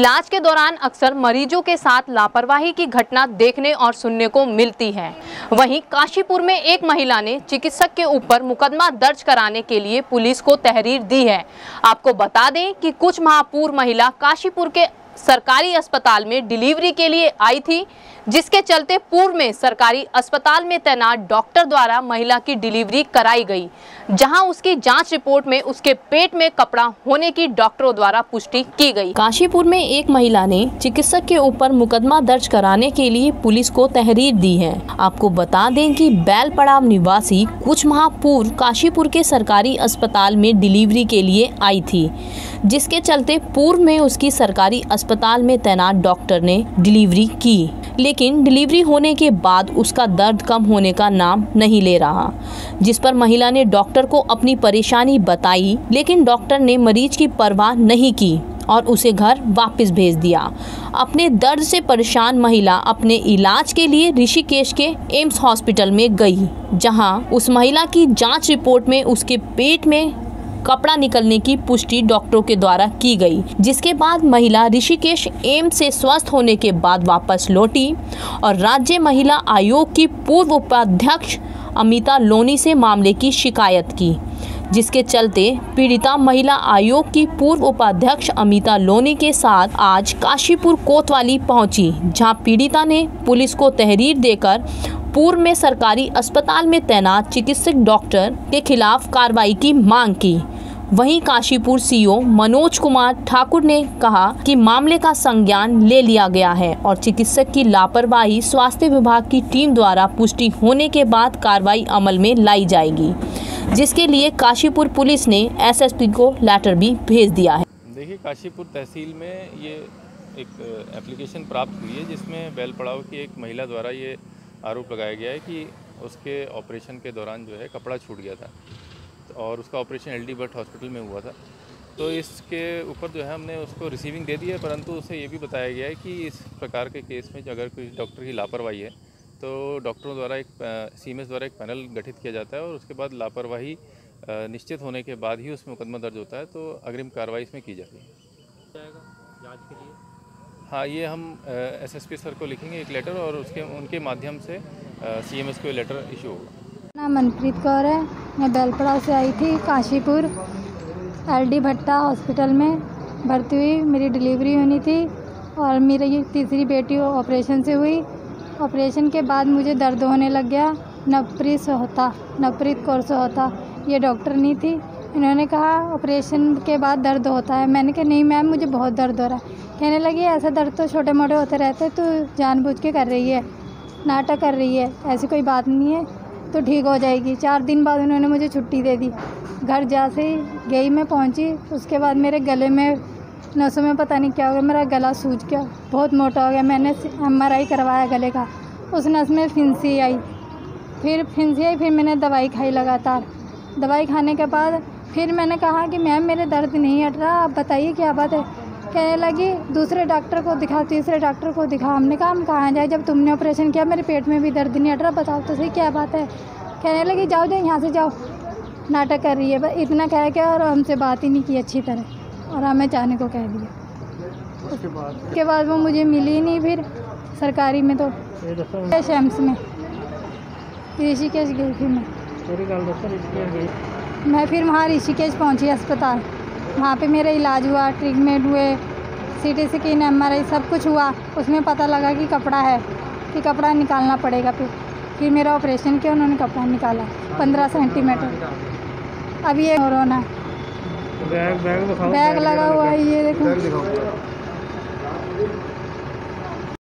इलाज के दौरान अक्सर मरीजों के साथ लापरवाही की घटना देखने और सुनने को मिलती है। वहीं काशीपुर में एक महिला ने चिकित्सक के ऊपर मुकदमा दर्ज कराने के लिए पुलिस को तहरीर दी है। आपको बता दें कि कुछ माह महिला काशीपुर के सरकारी अस्पताल में डिलीवरी के लिए आई थी, जिसके चलते पूर्व में सरकारी अस्पताल में तैनात डॉक्टर द्वारा महिला की डिलीवरी कराई गई, जहाँ उसकी जाँच रिपोर्ट में उसके पेट में कपड़ा होने की डॉक्टरों द्वारा पुष्टि की गई। काशीपुर में एक महिला ने चिकित्सक के ऊपर मुकदमा दर्ज कराने के लिए पुलिस को तहरीर दी है। आपको बता दें कि बैल पड़ाव निवासी कुछ माह पूर्व काशीपुर के सरकारी अस्पताल में डिलीवरी के लिए आई थी, जिसके चलते पूर्व में उसकी सरकारी अस्पताल में तैनात डॉक्टर ने डिलीवरी की। लेकिन डिलीवरी होने के बाद उसका दर्द कम होने का नाम नहीं ले रहा, जिस पर महिला ने डॉक्टर को अपनी परेशानी बताई, लेकिन डॉक्टर ने मरीज़ की परवाह नहीं की और उसे घर वापस भेज दिया। अपने दर्द से परेशान महिला अपने इलाज के लिए ऋषिकेश के एम्स हॉस्पिटल में गई, जहाँ उस महिला की जाँच रिपोर्ट में उसके पेट में कपड़ा निकलने की पुष्टि डॉक्टरों के द्वारा की गई, जिसके बाद महिला ऋषिकेश एम्स से स्वस्थ होने के बाद वापस लौटी और राज्य महिला आयोग की पूर्व उपाध्यक्ष अमिता लोनी से मामले की शिकायत की, जिसके चलते पीड़िता महिला आयोग की पूर्व उपाध्यक्ष अमिता लोनी के साथ आज काशीपुर कोतवाली पहुँची, जहाँ पीड़िता ने पुलिस को तहरीर देकर पूर्व में सरकारी अस्पताल में तैनात चिकित्सक डॉक्टर के खिलाफ कार्रवाई की मांग की। वहीं काशीपुर सीओ मनोज कुमार ठाकुर ने कहा कि मामले का संज्ञान ले लिया गया है और चिकित्सक की लापरवाही स्वास्थ्य विभाग की टीम द्वारा पुष्टि होने के बाद कार्रवाई अमल में लाई जाएगी, जिसके लिए काशीपुर पुलिस ने एसएसपी को लेटर भी भेज दिया है। देखिए, काशीपुर तहसील में ये एक एप्लीकेशन प्राप्त हुई है, जिसमें बैल पड़ाव की एक महिला द्वारा ये आरोप लगाया गया है कि उसके ऑपरेशन के दौरान जो है कपड़ा छूट गया था। और उसका operation L D Bhatt hospital में हुआ था। तो इसके ऊपर जो है हमने उसको रिसीविंग दे दी है परंतु उसे ये भी बताया गया है कि इस प्रकार के केस में अगर कोई डॉक्टर की लापरवाही है तो डॉक्टरों द्वारा एक सीएमएस द्वारा एक पैनल गठित किया जाता है और उसके बाद लापरवाही निश्चित होने के बाद ही उसमें मुकदमा दर्ज होता है तो अग्रिम कार्रवाई इसमें की जाती है। जाँच के लिए? हाँ ये हम एसएसपी सर को लिखेंगे एक लेटर और उसके उनके माध्यम से सीएमएस को लेटर इशू होगा। नाम मनप्रीत कौर है। मैं बेलपड़ा से आई थी काशीपुर एलडी भट्टा हॉस्पिटल में। भर्ती हुई, मेरी डिलीवरी होनी थी और मेरी तीसरी बेटी ऑपरेशन से हुई। ऑपरेशन के बाद मुझे दर्द होने लग गया। नवप्रीत होता नवप्रीत कौर से होता ये डॉक्टर नहीं थी। इन्होंने कहा, ऑपरेशन के बाद दर्द होता है। मैंने कहा, नहीं मैम, मुझे बहुत दर्द हो रहा है। कहने लगी, ऐसा दर्द तो छोटे मोटे होते रहते तो जानबूझ के कर रही है, नाटक कर रही है, ऐसी कोई बात नहीं है। तो ठीक हो जाएगी। चार दिन बाद उन्होंने मुझे छुट्टी दे दी। घर जा से गई मैं पहुँची। उसके बाद मेरे गले में नसों में पता नहीं क्या हो गया, मेरा गला सूज गया। बहुत मोटा हो गया। मैंने एमआरआई करवाया गले का। उस नस में फिंसी आई। फिर फिंसी आई, फिर मैंने दवाई खाई लगातार। दवाई खाने के बाद फिर मैंने कहा कि, मैम, मेरे दर्द नहीं हट रहा। आप बताइए क्या बात है? कहने लगी दूसरे डॉक्टर को दिखा तीसरे डॉक्टर को दिखा। हमने कहा हम कहाँ जाए? जब तुमने ऑपरेशन किया मेरे पेट में भी दर्द नहीं हट रहा बताओ तो सही क्या बात है? कहने लगी जाओ जाओ यहाँ से जाओ। नाटक कर रही है बस इतना कह के और हमसे बात ही नहीं की अच्छी तरह। और हमें जाने को कह दिया। उसके बाद? वो मुझे मिली ही नहीं फिर सरकारी में तो। कैश एम्स में। ऋषिकेश गई थी मैं। मैं फिर वहाँ ऋषिकेश पहुँची अस्पताल। वहाँ पे मेरा इलाज हुआ ट्रीटमेंट हुए C T scan M R I सब कुछ हुआ। उसमें पता लगा कि कपड़ा है कि कपड़ा निकालना पड़ेगा। फिर फिर मेरा ऑपरेशन किया उन्होंने कपड़ा निकाला पंद्रह सेंटीमीटर अब ये कोरोना बैग बैग बैग लगा हुआ है ये देखो।